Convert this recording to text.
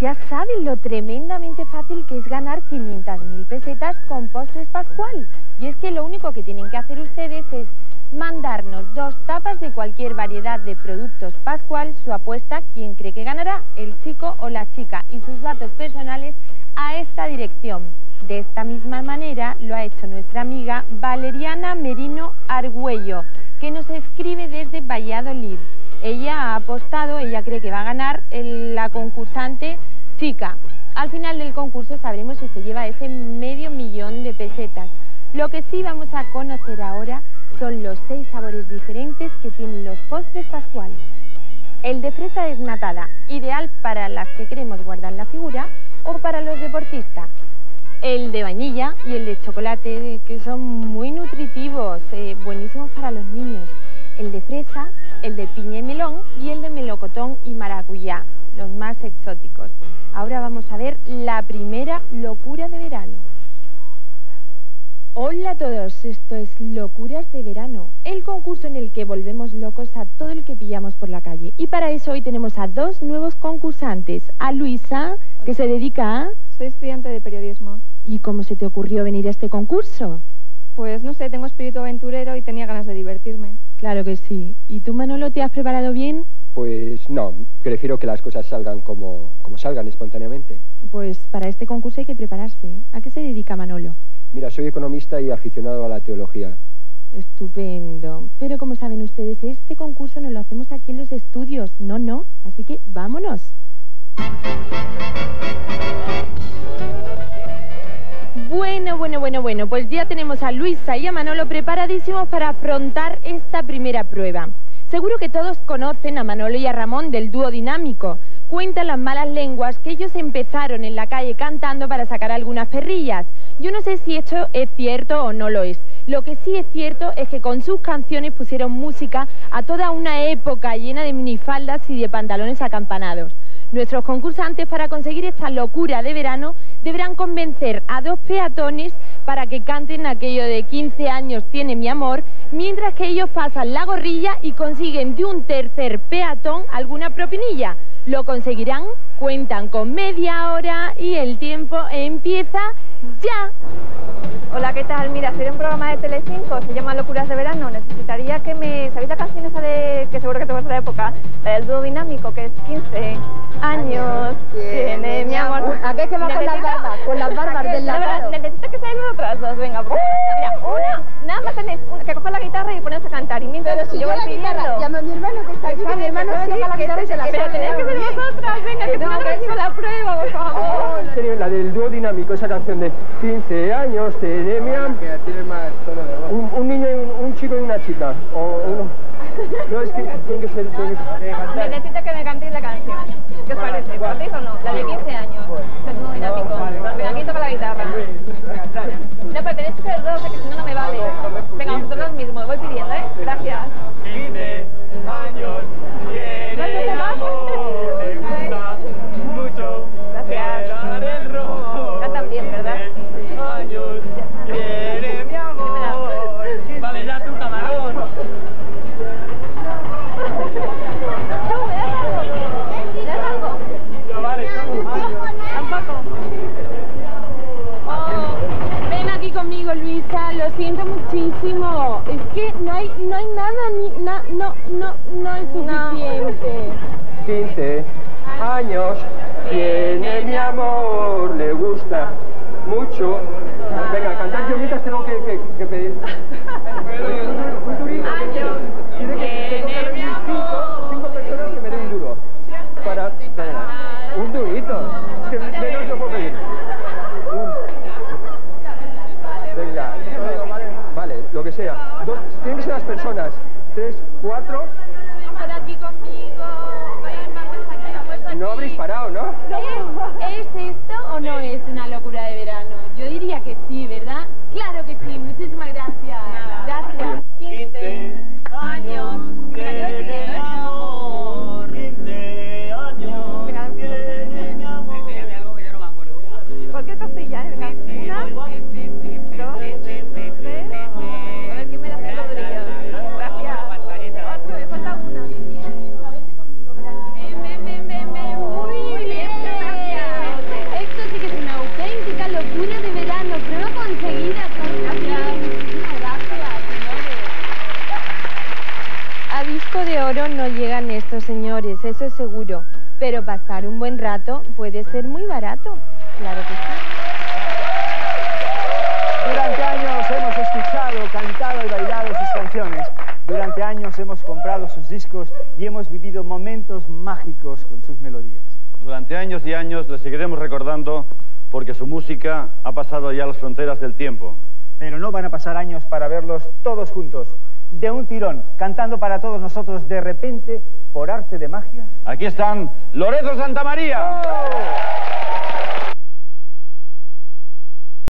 Ya saben lo tremendamente fácil que es ganar 500.000 pesetas con postres pascual. Y es que lo único que tienen que hacer ustedes es mandarnos dos tapas de cualquier variedad de productos pascual, su apuesta, quién cree que ganará, el chico o la chica, y sus datos personales a esta dirección. De esta misma manera lo ha hecho nuestra amiga Valeriana Merino Argüello, que nos escribe desde Valladolid. Ella ha apostado, ella cree que va a ganar la concursante chica. Al final del concurso sabremos si se lleva ese medio millón de pesetas. Lo que sí vamos a conocer ahora son los seis sabores diferentes que tienen los postres pascuales. El de fresa desnatada, ideal para las que queremos guardar la figura o para los deportistas. El de vainilla y el de chocolate, que son muy nutritivos, eh, buenísimos para los niños. El de fresa, el de piña y melón y el de melocotón y maracuyá, los más exóticos. Ahora vamos a ver la primera locura de verano. Hola a todos, esto es Locuras de Verano, el concurso en el que volvemos locos a todo el que pillamos por la calle. Y para eso hoy tenemos a dos nuevos concursantes, a Luisa, que se dedica a... Soy estudiante de periodismo. ¿Y cómo se te ocurrió venir a este concurso? Pues no sé, tengo espíritu aventurero y tenía ganas de divertirme. Claro que sí. ¿Y tú, Manolo, te has preparado bien? Pues no, prefiero que las cosas salgan como, como salgan espontáneamente. Pues para este concurso hay que prepararse. ¿A qué se dedica Manolo? Mira, soy economista y aficionado a la teología. Estupendo. Pero como saben ustedes, este concurso no lo hacemos aquí en los estudios. No, no. Así que vámonos. Bueno, bueno, pues ya tenemos a Luisa y a Manolo preparadísimos para afrontar esta primera prueba. Seguro que todos conocen a Manolo y a Ramón del dúo dinámico. Cuentan las malas lenguas que ellos empezaron en la calle cantando para sacar algunas perrillas. Yo no sé si esto es cierto o no lo es. Lo que sí es cierto es que con sus canciones pusieron música a toda una época llena de minifaldas y de pantalones acampanados. Nuestros concursantes para conseguir esta locura de verano deberán convencer a dos peatones para que canten aquello de 15 años tiene mi amor, mientras que ellos pasan la gorrilla y consiguen de un tercer peatón alguna propinilla. ¿Lo conseguirán? Cuentan con media hora y el tiempo empieza ya. Hola, ¿qué tal? Mira, soy de un programa de Telecinco, se llama Locuras de Verano. Necesitaría que me... ¿Sabéis la canción esa de... que seguro que te gusta la época? La del dúo dinámico, que es 15 años tiene mi amor. ¿A qué es que va con las barbas? Con las barbas del lavado. Necesito que salgan otras dos, venga. Mira, una, nada más tenéis una, que coja la guitarra y ponerse a cantar. Y mientras yo voy pidiendo. llama a mi hermano que está aquí. Ah, mi hermano sí, toca la que guitarra y ese se la se Pero sabe. tenéis que ser vosotras, venga, que no habrá hecho la prueba, por favor. En serio, la del dúo dinámico, esa canción de 15 años, tiene mi am- Que tiene más tono de voz. un, un niño y un, un chico y una chica. O uno. No, es que tiene que ser... tiene que- Necesito que me cantéis la canción. ¿Qué os parece? ¿Conocéis o no? La de Lo siento muchísimo. Es que no hay, no hay nada, ni, na- no, no, no es suficiente. 15 años tiene mi amor, le gusta mucho. Venga, cantar yo mientras tengo que, que, que pedir. Sea. Dos, tienen que ser las personas. Tres, cuatro. Por conmigo. Aquí. No habréis parado, ¿no? ¿Es, ¿Es esto o no es una locura de verano? Yo diría que sí, ¿verdad? Oro no llegan estos señores, eso es seguro. Pero pasar un buen rato puede ser muy barato. Claro que sí. Durante años hemos escuchado, cantado y bailado sus canciones. Durante años hemos comprado sus discos y hemos vivido momentos mágicos con sus melodías. Durante años y años le seguiremos recordando porque su música ha pasado ya las fronteras del tiempo. Pero no van a pasar años para verlos todos juntos, de un tirón, cantando para todos nosotros de repente, por arte de magia. Aquí están Lorenzo Santamaría. ¡Oh!